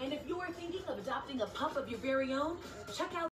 And if you're thinking of adopting a pup of your very own, check out